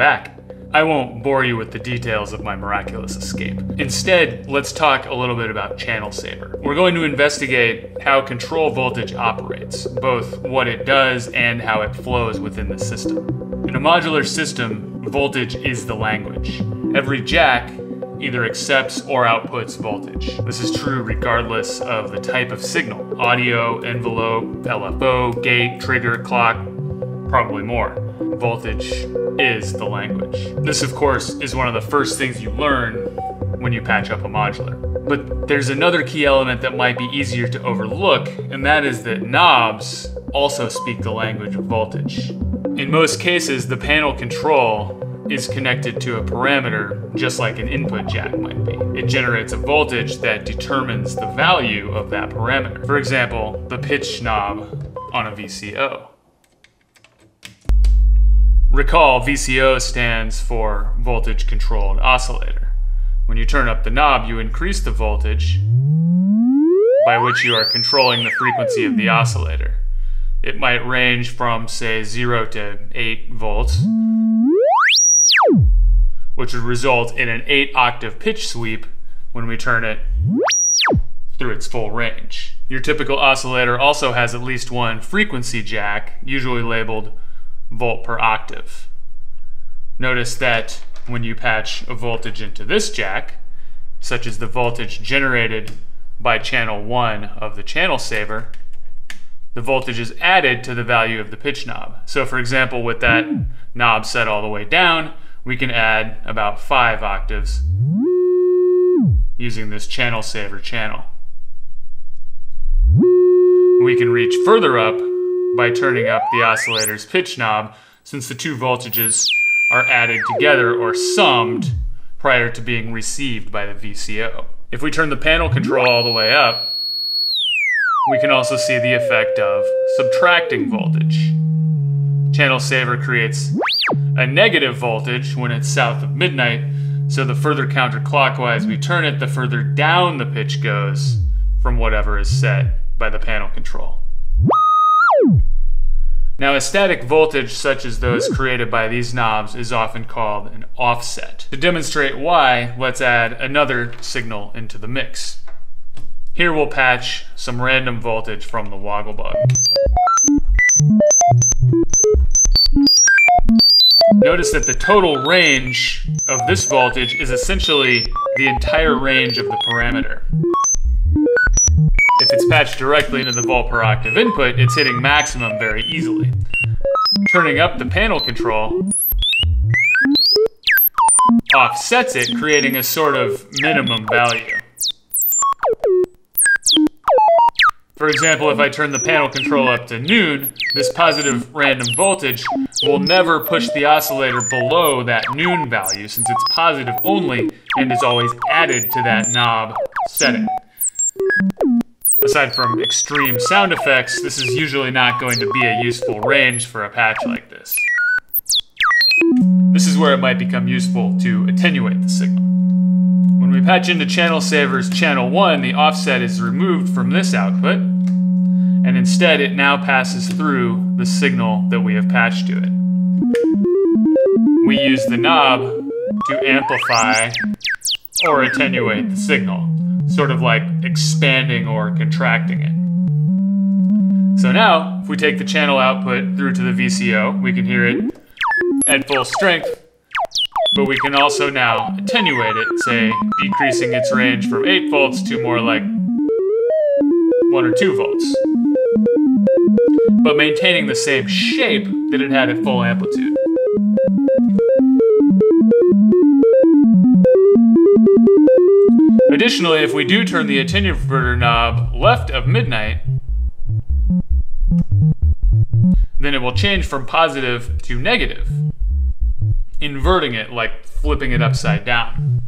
back. I won't bore you with the details of my miraculous escape. Instead, let's talk a little bit about Channel Saver. We're going to investigate how control voltage operates, both what it does and how it flows within the system. In a modular system, voltage is the language. Every jack either accepts or outputs voltage. This is true regardless of the type of signal audio, envelope, LFO, gate, trigger, clock, probably more. Voltage is the language. This, of course, is one of the first things you learn when you patch up a modular. But there's another key element that might be easier to overlook, and that is that knobs also speak the language of voltage. In most cases, the panel control is connected to a parameter just like an input jack might be. It generates a voltage that determines the value of that parameter. For example, the pitch knob on a VCO. Recall VCO stands for voltage controlled oscillator. When you turn up the knob, you increase the voltage by which you are controlling the frequency of the oscillator. It might range from, say, 0 to 8 volts, which would result in an 8 octave pitch sweep when we turn it through its full range. Your typical oscillator also has at least one frequency jack, usually labeled volt per octave. Notice that when you patch a voltage into this jack, such as the voltage generated by channel 1 of the channel saver, the voltage is added to the value of the pitch knob. So for example, with that knob set all the way down, we can add about 5 octaves using this channel saver channel. We can reach further up by turning up the oscillator's pitch knob since the two voltages are added together or summed prior to being received by the VCO. If we turn the panel control all the way up, we can also see the effect of subtracting voltage. Channel Saver creates a negative voltage when it's south of midnight, so the further counterclockwise we turn it, the further down the pitch goes from whatever is set by the panel control. Now, a static voltage such as those created by these knobs is often called an offset. To demonstrate why, let's add another signal into the mix. Here we'll patch some random voltage from the Wogglebug. Notice that the total range of this voltage is essentially the entire range of the parameter. If it's patched directly into the volt per octave input, it's hitting maximum very easily. Turning up the panel control offsets it, creating a sort of minimum value. For example, if I turn the panel control up to noon, this positive random voltage will never push the oscillator below that noon value since it's positive only and is always added to that knob setting. Aside from extreme sound effects, this is usually not going to be a useful range for a patch like this. This is where it might become useful to attenuate the signal. When we patch into Channel Saver's channel 1, the offset is removed from this output, and instead it now passes through the signal that we have patched to it. We use the knob to amplify or attenuate the signal sort of like expanding or contracting it. So now, if we take the channel output through to the VCO, we can hear it at full strength, but we can also now attenuate it, say, decreasing its range from 8 volts to more like 1 or 2 volts, but maintaining the same shape that it had at full amplitude. Additionally, if we do turn the attenuator knob left of midnight, then it will change from positive to negative, inverting it like flipping it upside down.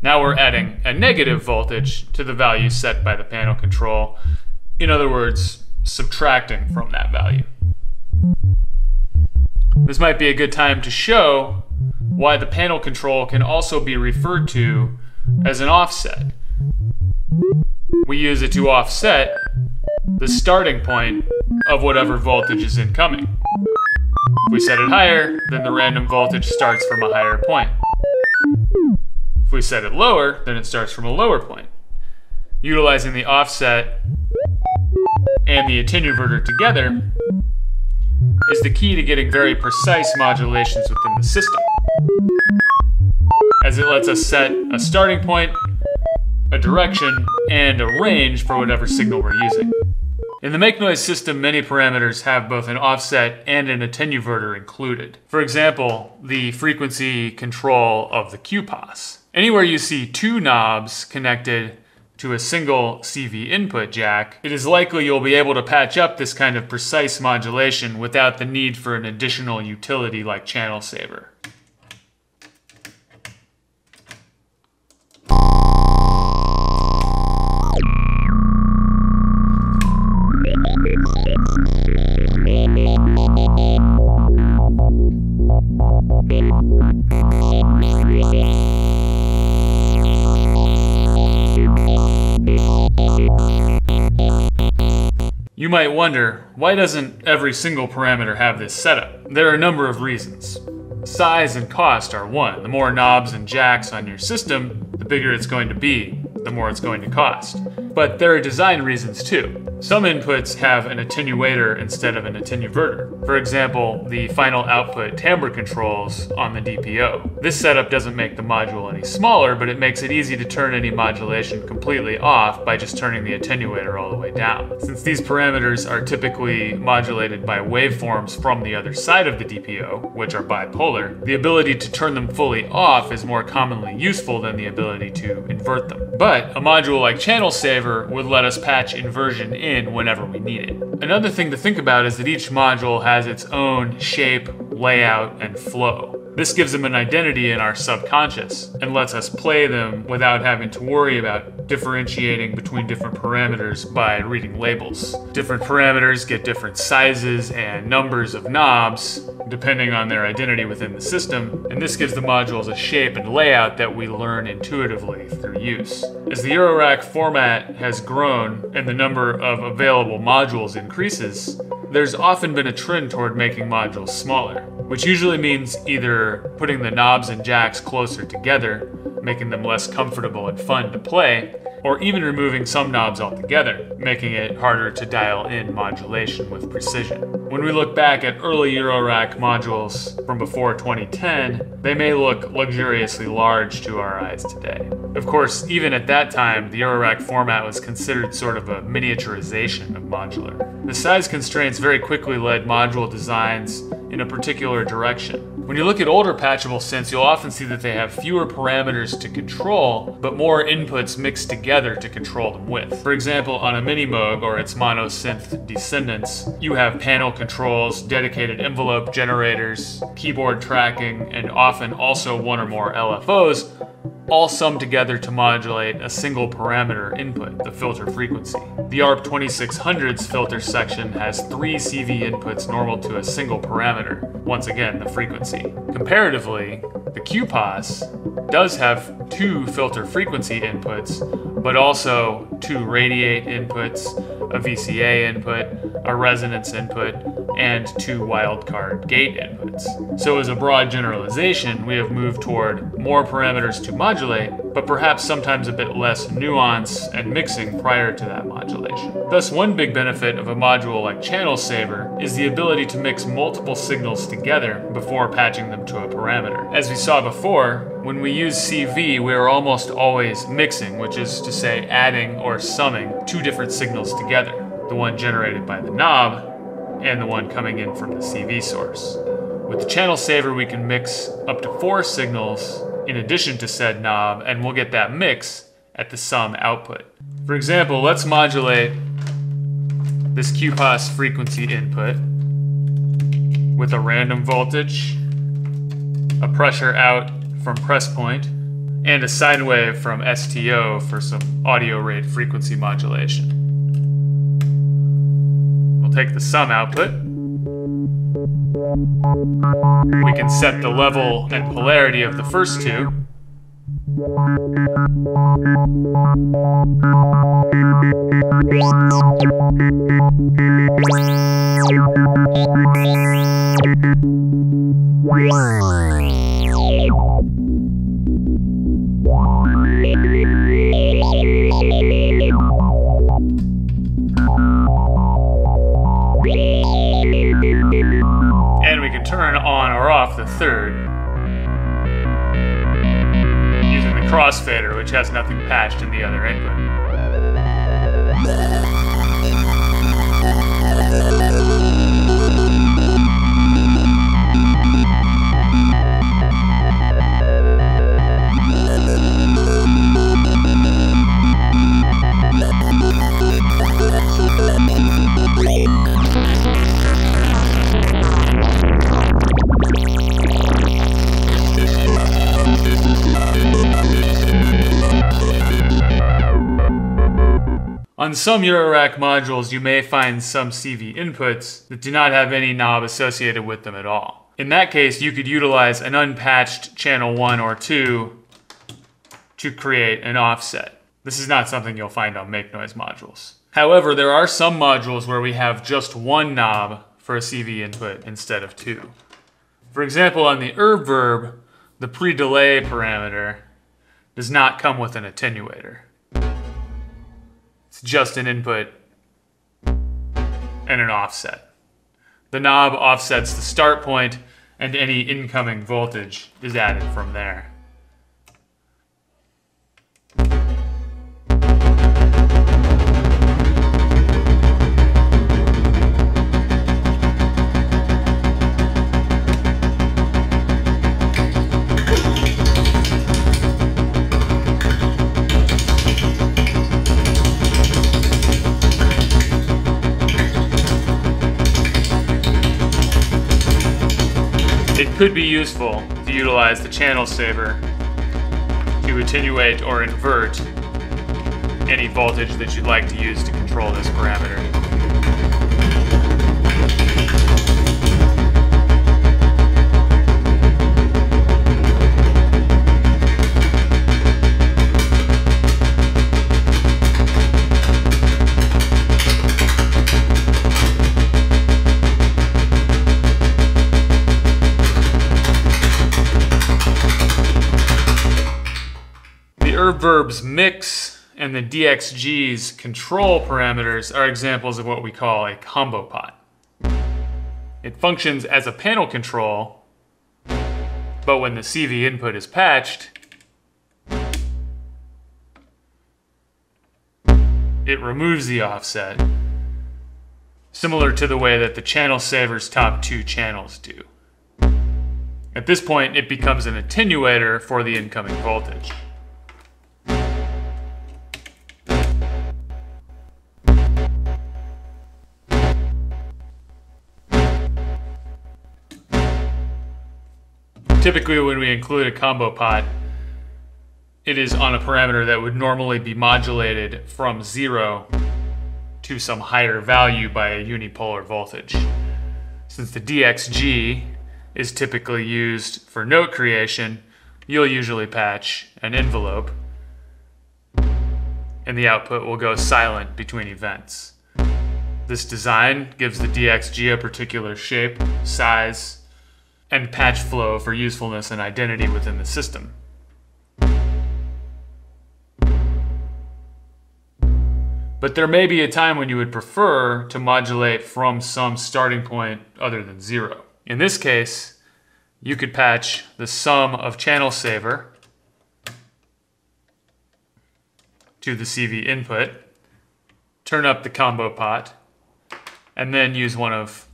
Now we're adding a negative voltage to the value set by the panel control. In other words, subtracting from that value. This might be a good time to show why the panel control can also be referred to as an offset. We use it to offset the starting point of whatever voltage is incoming. If we set it higher, then the random voltage starts from a higher point. If we set it lower, then it starts from a lower point. Utilizing the offset and the attenuverter together is the key to getting very precise modulations within the system, as it lets us set a starting point, a direction, and a range for whatever signal we're using. In the make noise system, many parameters have both an offset and an attenuverter included. For example, the frequency control of the QPAS. Anywhere you see two knobs connected to a single CV input jack, it is likely you'll be able to patch up this kind of precise modulation without the need for an additional utility like Channel Saver. You might wonder, why doesn't every single parameter have this setup? There are a number of reasons. Size and cost are one. The more knobs and jacks on your system, the bigger it's going to be, the more it's going to cost. But there are design reasons too. Some inputs have an attenuator instead of an attenuverter. For example, the final output timbre controls on the DPO. This setup doesn't make the module any smaller, but it makes it easy to turn any modulation completely off by just turning the attenuator all the way down. Since these parameters are typically modulated by waveforms from the other side of the DPO, which are bipolar, the ability to turn them fully off is more commonly useful than the ability to invert them. But a module like Channel Saver would let us patch inversion in whenever we need it. Another thing to think about is that each module has its own shape, layout, and flow. This gives them an identity in our subconscious and lets us play them without having to worry about differentiating between different parameters by reading labels. Different parameters get different sizes and numbers of knobs depending on their identity within the system, and this gives the modules a shape and layout that we learn intuitively through use. As the Eurorack format has grown and the number of available modules increases, there's often been a trend toward making modules smaller, which usually means either putting the knobs and jacks closer together, making them less comfortable and fun to play, or even removing some knobs altogether, making it harder to dial in modulation with precision. When we look back at early Eurorack modules from before 2010, they may look luxuriously large to our eyes today. Of course, even at that time, the Eurorack format was considered sort of a miniaturization of modular. The size constraints very quickly led module designs in a particular direction. When you look at older patchable synths, you'll often see that they have fewer parameters to control, but more inputs mixed together to control them with. For example, on a Mini Minimoog or its monosynth descendants, you have panel controls, dedicated envelope generators, keyboard tracking, and often also one or more LFOs, all sum together to modulate a single parameter input, the filter frequency. The ARP 2600's filter section has three CV inputs normal to a single parameter, once again, the frequency. Comparatively, the QPAS does have two filter frequency inputs, but also two radiate inputs, a VCA input, a resonance input, and two wildcard gate inputs. So as a broad generalization, we have moved toward more parameters to modulate, but perhaps sometimes a bit less nuance and mixing prior to that modulation. Thus, one big benefit of a module like Channel Saver is the ability to mix multiple signals together before patching them to a parameter. As we saw before, when we use CV, we are almost always mixing, which is to say adding or summing two different signals together, the one generated by the knob and the one coming in from the CV source. With the channel saver, we can mix up to four signals in addition to said knob, and we'll get that mix at the sum output. For example, let's modulate this QPAS frequency input with a random voltage, a pressure out from press point, and a sine wave from STO for some audio rate frequency modulation. We'll take the sum output. We can set the level and polarity of the first two. And turn on or off the third using the crossfader, which has nothing patched in the other input. On some Eurorack modules, you may find some CV inputs that do not have any knob associated with them at all. In that case, you could utilize an unpatched channel 1 or 2 to create an offset. This is not something you'll find on Make Noise modules. However, there are some modules where we have just one knob for a CV input instead of two. For example, on the ErbVerb, the pre-delay parameter does not come with an attenuator. Just an input and an offset. The knob offsets the start point and any incoming voltage is added from there. Could be useful to utilize the channel saver to attenuate or invert any voltage that you'd like to use to control this parameter. The ErbVerb's mix and the DXG's control parameters are examples of what we call a combo pot. It functions as a panel control, but when the CV input is patched, it removes the offset, similar to the way that the channel saver's top two channels do. At this point, it becomes an attenuator for the incoming voltage. Typically, when we include a combo pot, it is on a parameter that would normally be modulated from zero to some higher value by a unipolar voltage. Since the DXG is typically used for note creation, you'll usually patch an envelope and the output will go silent between events. This design gives the DXG a particular shape, size, and patch flow for usefulness and identity within the system. But there may be a time when you would prefer to modulate from some starting point other than zero. In this case, you could patch the sum of channel saver to the CV input, turn up the combo pot, and then use one of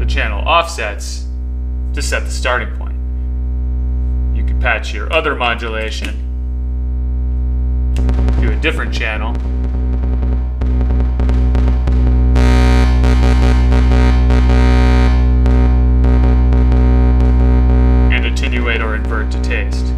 the channel offsets to set the starting point. You could patch your other modulation to a different channel. And attenuate or invert to taste.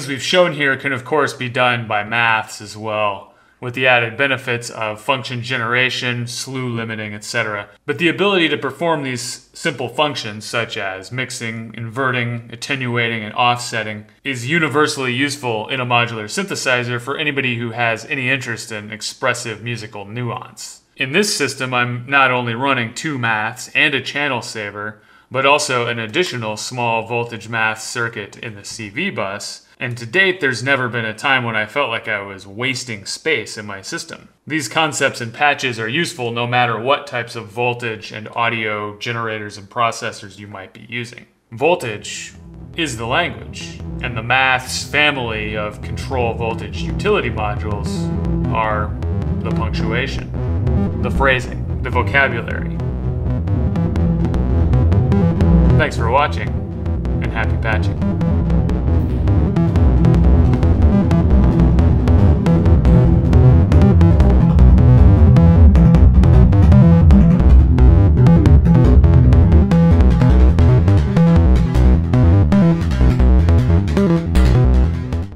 Things we've shown here can of course be done by maths as well with the added benefits of function generation, slew limiting, etc. But the ability to perform these simple functions, such as mixing, inverting, attenuating, and offsetting, is universally useful in a modular synthesizer for anybody who has any interest in expressive musical nuance. In this system, I'm not only running two maths and a channel saver, but also an additional small voltage math circuit in the CV bus, and to date, there's never been a time when I felt like I was wasting space in my system. These concepts and patches are useful no matter what types of voltage and audio generators and processors you might be using. Voltage is the language, and the maths family of control voltage utility modules are the punctuation, the phrasing, the vocabulary. Thanks for watching, and happy patching.